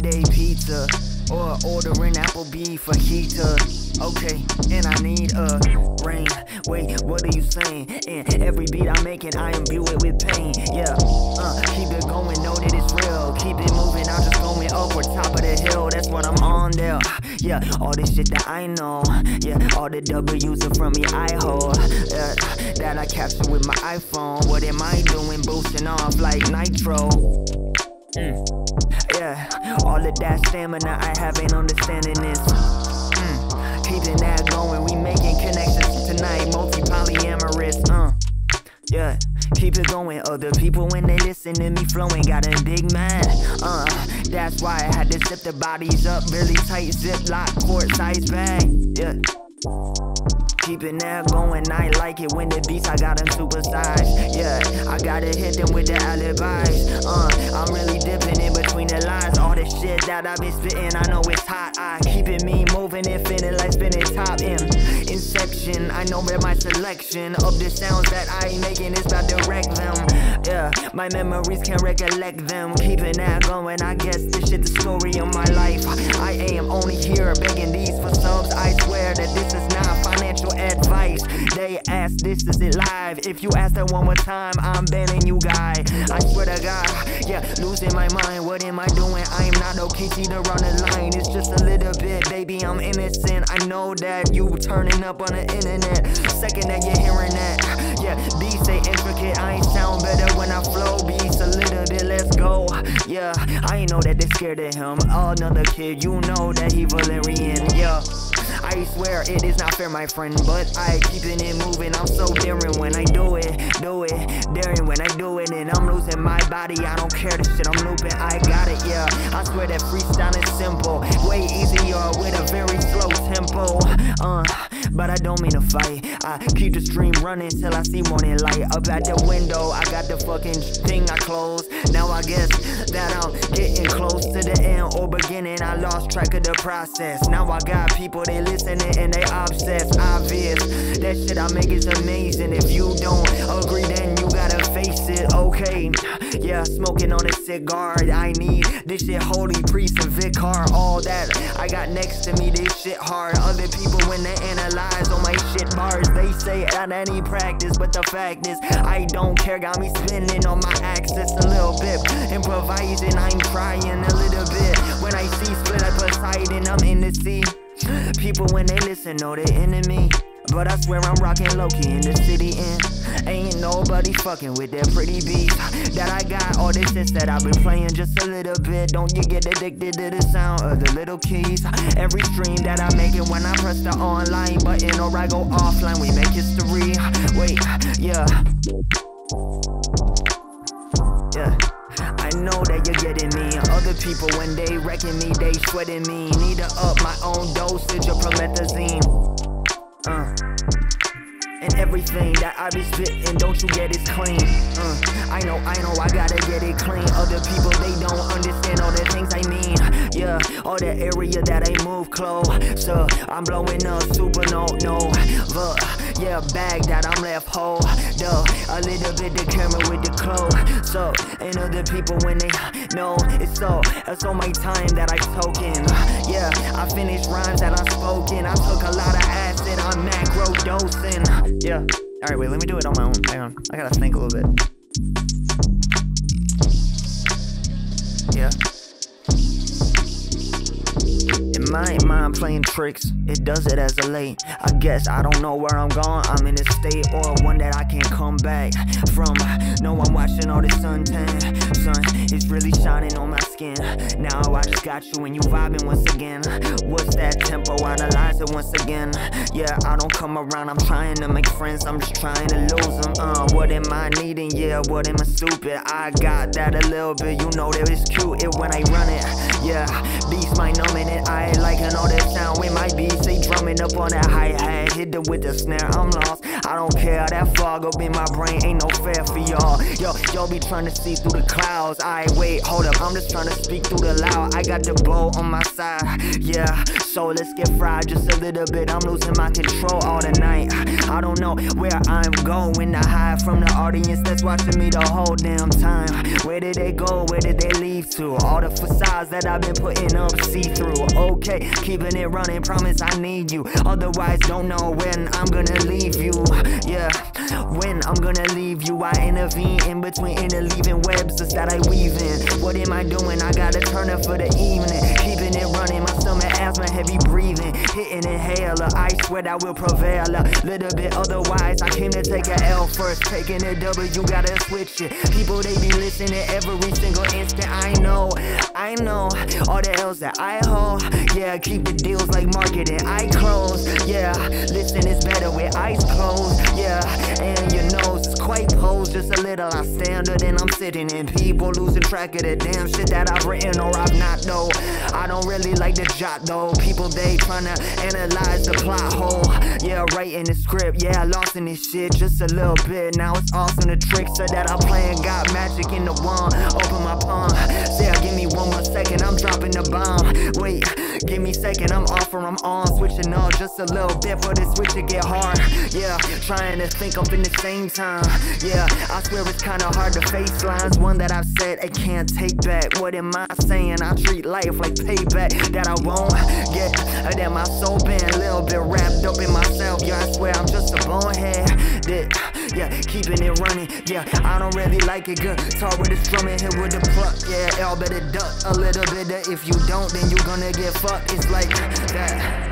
Friday pizza or ordering Applebee's fajita. Okay, and I need a rain. Wait, what are you saying? And every beat I'm making, I imbue it with pain. Yeah, uh, keep it going, know that it's real. Keep it moving, I'm just going upward, top of the hill. That's what I'm on there. Yeah, all this shit that I know. Yeah, all the W's are from me, I hold. Yeah, that I capture with my iPhone. What am I doing? Boosting off like nitro. Mm. All of that stamina I have ain't understanding this. Mm. Keeping that going, we making connections tonight, multi polyamorous. Uh, yeah, keep it going. Other people when they listen to me flowing, got a big man. Uh, that's why I had to zip the bodies up, really tight zip lock, quart size bag. Yeah. Keeping that going, I like it when the beats I got them supersized. Yeah, I gotta hit them with the alibis. Uh, I'm really dipping in between the lines. All the shit that I been spitting, I know it's hot. I keep it me moving, infinite like spinning top in Inception. I know that my selection of the sounds that I making is about to wreck them. Yeah, my memories can't recollect them. Keeping that going, I guess this shit the story of my life. I am only here begging these for subs. I swear that Ask, this is it live. If you ask that one more time, I'm banning you, guy. I swear to God, yeah, losing my mind. What am I doing? I am not okay to run the line. It's just a little bit, baby. I'm innocent. I know that you turning up on the internet. Second that you're hearing that, yeah, beats say intricate. I ain't sound better when I flow. Beats a little bit, let's go. Yeah, I ain't know that they scared of him. Another kid, you know that he Valerian. Yeah. I swear it is not fair, my friend, but I keeping it moving. I'm so daring when I do it, do it, daring when I do it, and I'm losing my body. I don't care the shit I'm looping. I got it, yeah. I swear that freestyle is simple, way easier with a very slow tempo. Uh, but I don't mean to fight. I keep the stream running till I see morning light. Up at the window, I got the fucking thing I closed. Now I guess that I'm getting close to the end or beginning. I lost track of the process. Now I got people they listening and they obsessed. Obvious that shit I make is amazing. If you don't agree, then face it. Okay, yeah, smoking on a cigar. I need this shit holy priest and vicar. All that I got next to me, this shit hard. Other people when they analyze on my shit bars, they say at any practice, but the fact is I don't care. Got me spinning on my axis a little bit, improvising. I'm trying a little bit. When I see split at Poseidon, I'm in the sea. People when they listen know they enemy. But I swear I'm rocking Loki in the city and ain't nobody fucking with that pretty beat that I got. All this shit that I've been playing just a little bit. Don't you get addicted to the sound of the little keys? Every stream that I make it when I press the online button or I go offline, we make history. Wait, yeah. Yeah. I know that you're getting me. Other people, when they wrecking me, they sweating me. Need to up my own dosage of promethazine. Uh. And everything that I be spitting, don't you get it clean? Uh, I know, I know, I gotta get it clean. Other people, they don't understand all the things I mean. Yeah, all the area that I move close. So I'm blowing up super no, no. But, yeah, bag that I'm left whole. Though, a little bit the camera with the clothes. So, and other people when they know it's so, it's all my time that I token. Yeah, I finished rhymes that I spoken. I took a lot of acid, I'm macro dosing. Yeah. Alright, wait, let me do it on my own. Hang on. I gotta think a little bit. Yeah. My mind playing tricks, it does it as a late. I guess I don't know where I'm going. I'm in a state or one that I can't come back from. No, I'm watching all this suntan. Sun is really shining on my skin. Now I just got you and you vibing once again. What's that tempo? Analyze it once again. Yeah, I don't come around. I'm trying to make friends. I'm just trying to lose them. Uh, what am I needing? Yeah, what am I stupid? I got that a little bit. You know that it's cute it when I run it. Yeah, beats my numbing it. I liking all that sound with my beats. They drumming up on that hi hat. Hit them with the snare. I'm lost. I don't care. That fog up in my brain ain't no fair for y'all. Yo, y'all be trying to see through the clouds. I wait, hold up. I'm just trying to speak through the loud. I got the bow on my side. Yeah, so let's get fried just a little bit. I'm losing my control all the night. I don't know where I'm going to hide from the audience that's watching me the whole damn time. Where did they go? Where did they leave to? All the facades that I've been putting up see through. Okay, keeping it running, promise I need you. Otherwise, don't know when I'm gonna leave you. Yeah, when I'm gonna leave you. I intervene in between in the interleaving webs that I weave in. What am I doing? I gotta turn up for the evening. Keeping it running, asthma, heavy breathing. Hitting inhaler, I swear I will prevail a little bit. Otherwise, I came to take a L first. Taking a W, you gotta switch it. People, they be listening every single instant. I know, I know all the L's that I hold. Yeah, keep the deals like marketing. I close. Yeah, listen, it's better with eyes closed. Yeah, and your nose just a little. I stand and I'm sitting in people losing track of the damn shit that I've written or I've not. Though I don't really like the jot though. People they tryna analyze the plot hole. Yeah, writing the script. Yeah, lost in this shit just a little bit. Now it's awesome the tricks that I'm playing. Got magic in the wand. Open my palm. Say, oh, give me one more second. I'm dropping the bomb. Wait, give me second. I'm off or I'm on. Switching on just a little bit for this switch to get hard. Yeah, trying to think up in the same time. Yeah, I swear it's kinda hard to face lines. One that I've said I can't take back. What am I saying? I treat life like payback that I won't get. Uh, that my soul been a little bit wrapped up in myself. Yeah, I swear I'm just a bonehead. That, yeah, keeping it running. Yeah, I don't really like it good. Talk with the strumming, hit with the pluck. Yeah, all better duck a little bit. That if you don't, then you gonna get fucked. It's like that.